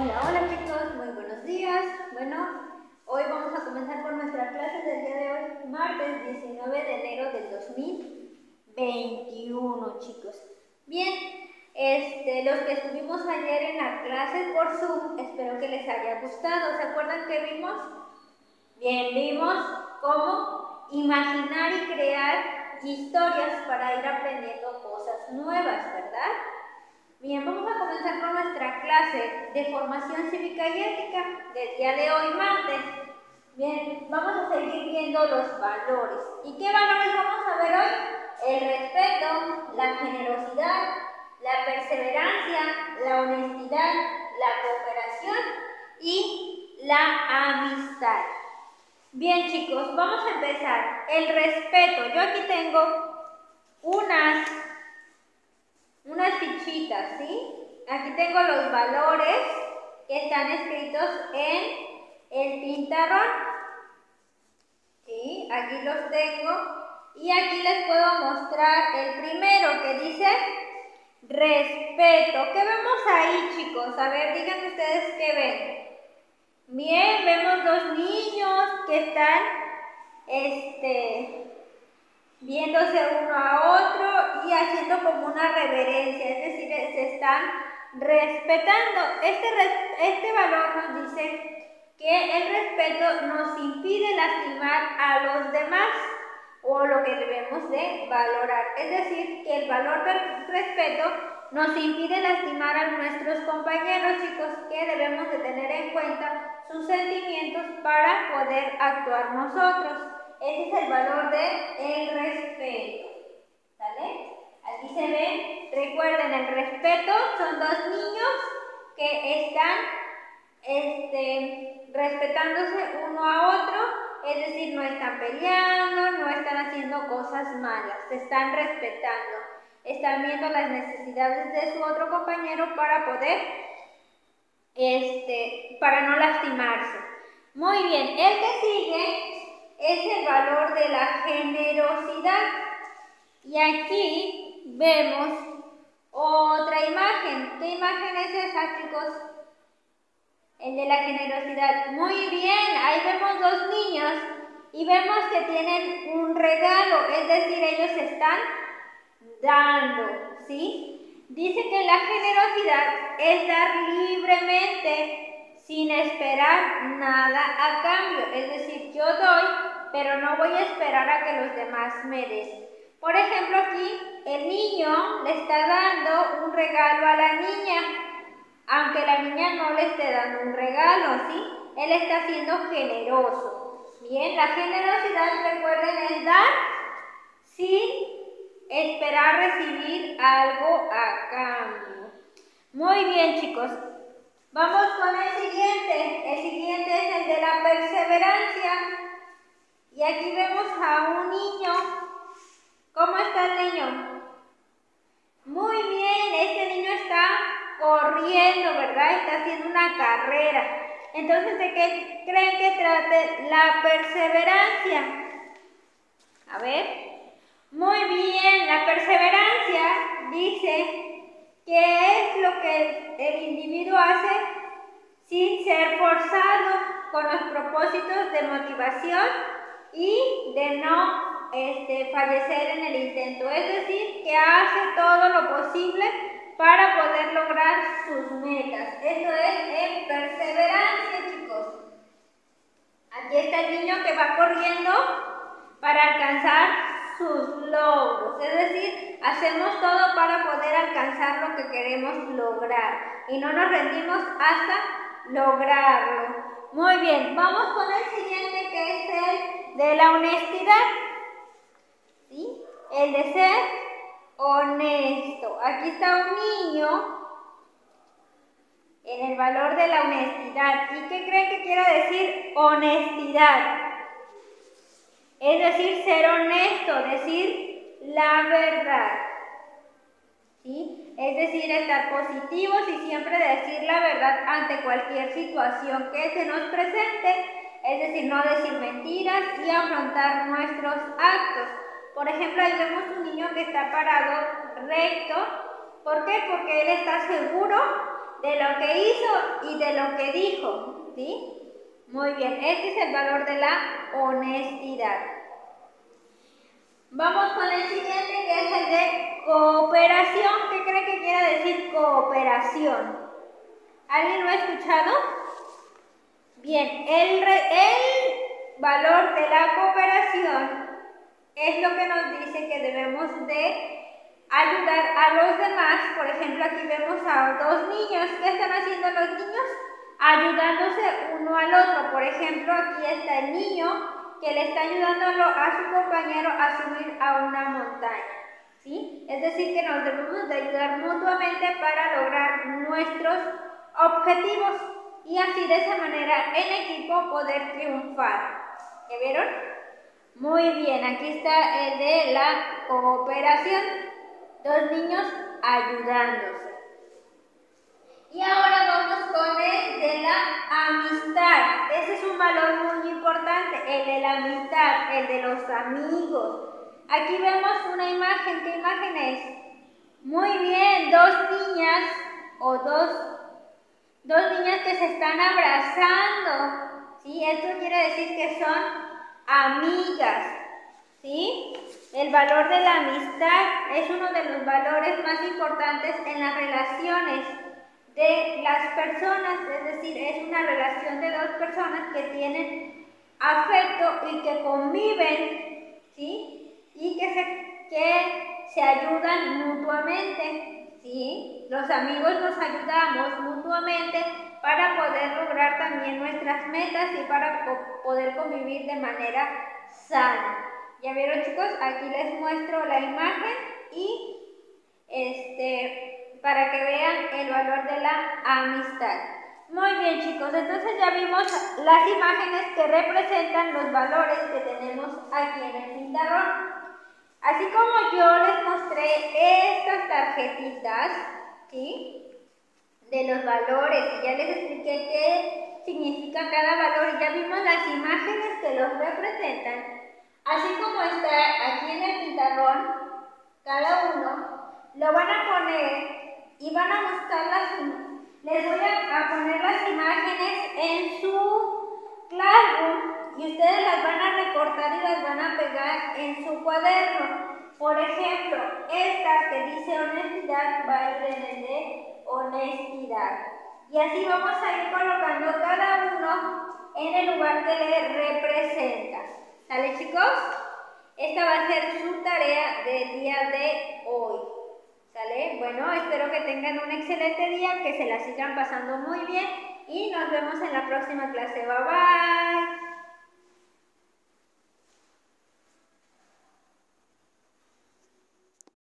Hola, hola chicos, muy buenos días. Bueno, hoy vamos a comenzar con nuestra clase del día de hoy, martes 19 de enero del 2021, chicos. Bien, este, los que estuvimos ayer en la clase por Zoom, espero que les haya gustado. ¿Se acuerdan que vimos? Bien, vimos cómo imaginar y crear historias para ir aprendiendo cosas nuevas, ¿verdad? Bien, vamos comenzar con nuestra clase de formación cívica y ética del día de hoy, martes. Bien, vamos a seguir viendo los valores. ¿Y qué valores vamos a ver hoy? El respeto, la generosidad, la perseverancia, la honestidad, la cooperación y la amistad. Bien chicos, vamos a empezar. El respeto. Yo aquí tengo unas unas fichitas, ¿sí? Aquí tengo los valores que están escritos en el pintarrón. ¿Sí? Aquí los tengo. Y aquí les puedo mostrar el primero que dice respeto. ¿Qué vemos ahí, chicos? A ver, díganme ustedes qué ven. Bien, vemos dos niños que están, este, viéndose uno a otro haciendo como una reverencia, es decir, se están respetando. Este, este valor nos dice que el respeto nos impide lastimar a los demás o lo que debemos de valorar. Es decir, que el valor del respeto nos impide lastimar a nuestros compañeros, chicos, que debemos de tener en cuenta sus sentimientos para poder actuar nosotros. Ese es el valor del respeto. ¿Sale? Aquí se ve, recuerden, el respeto son dos niños que están este, respetándose uno a otro, es decir, no están peleando, no están haciendo cosas malas, se están respetando, están viendo las necesidades de su otro compañero para poder, este, para no lastimarse. Muy bien, el que sigue es el valor de la generosidad. Y aquí vemos otra imagen. ¿Qué imagen es esa, chicos? El de la generosidad. Muy bien, ahí vemos dos niños y vemos que tienen un regalo, es decir, ellos están dando, ¿sí? Dice que la generosidad es dar libremente sin esperar nada a cambio. Es decir, yo doy, pero no voy a esperar a que los demás me den. Por ejemplo, aquí el niño le está dando un regalo a la niña, aunque la niña no le esté dando un regalo, ¿sí? Él está siendo generoso. Bien, la generosidad, recuerden, es dar sin esperar recibir algo a cambio. Muy bien, chicos. Vamos con el siguiente. El siguiente es el de la perseverancia. Y aquí vemos a un niño. ¿Cómo está el niño? Muy bien, este niño está corriendo, ¿verdad? Está haciendo una carrera. Entonces, ¿de qué creen que trate la perseverancia? A ver. Muy bien, la perseverancia dice ¿Qué es lo que el individuo hace sin ser forzado con los propósitos de motivación y de no este, fallecer en el intento. Es decir, que hace todo lo posible para poder lograr sus metas. Eso es en perseverancia, chicos. Aquí está el niño que va corriendo para alcanzar sus logros. Es decir, hacemos todo para poder alcanzar lo que queremos lograr y no nos rendimos hasta lograrlo. Muy bien, vamos con el siguiente que es el de la honestidad. ¿Sí? El de ser honesto. Aquí está un niño en el valor de la honestidad. ¿Y qué creen que quiere decir honestidad? Es decir, ser honesto, decir la verdad. ¿Sí? Es decir, estar positivos y siempre decir la verdad ante cualquier situación que se nos presente. Es decir, no decir mentiras y afrontar nuestros actos. Por ejemplo, ahí vemos un niño que está parado recto. ¿Por qué? Porque él está seguro de lo que hizo y de lo que dijo. ¿Sí? Muy bien, este es el valor de la honestidad. Vamos con el siguiente que es el de cooperación. ¿Qué cree que quiere decir cooperación? ¿Alguien lo ha escuchado? Bien, el, el valor de la cooperación es lo que nos dice que debemos de ayudar a los demás. Por ejemplo, aquí vemos a dos niños. ¿Qué están haciendo los niños? Ayudándose uno al otro. Por ejemplo, aquí está el niño que le está ayudando a su compañero a subir a una montaña. ¿sí? Es decir, que nos debemos de ayudar mutuamente para lograr nuestros objetivos y así de esa manera en equipo poder triunfar. ¿Ya vieron? Muy bien, aquí está el de la cooperación. Dos niños ayudándose. Y ahora vamos con el de la amistad. Ese es un valor muy importante, el de la amistad, el de los amigos. Aquí vemos una imagen. ¿Qué imagen es? Muy bien, dos niñas o dos, dos niñas que se están abrazando. ¿Sí? Esto quiere decir que son amigas. ¿Sí? El valor de la amistad es uno de los valores más importantes en las relaciones de las personas, es decir, es una relación de dos personas que tienen afecto y que conviven, ¿sí? Y que se, que se ayudan mutuamente, ¿sí? Los amigos nos ayudamos mutuamente para poder lograr también nuestras metas y para poder convivir de manera sana. Ya vieron chicos, aquí les muestro la imagen y este para que vean el valor de la amistad. Muy bien chicos, entonces ya vimos las imágenes que representan los valores que tenemos aquí en el pintarrón. Así como yo les mostré tarjetitas, ¿sí? De los valores, y ya les expliqué qué significa cada valor, y ya vimos las imágenes que los representan. Así como está aquí en el pintarrón, cada uno, lo van a poner y van a buscar las les voy a, poner las imágenes en su Classroom y ustedes las van a recortar y las van a pegar en su cuaderno. Por ejemplo, el de honestidad. Y así vamos a ir colocando cada uno en el lugar que le representa. ¿Sale chicos? Esta va a ser su tarea del día de hoy. Bueno, espero que tengan un excelente día, que se la sigan pasando muy bien y nos vemos en la próxima clase. Bye bye.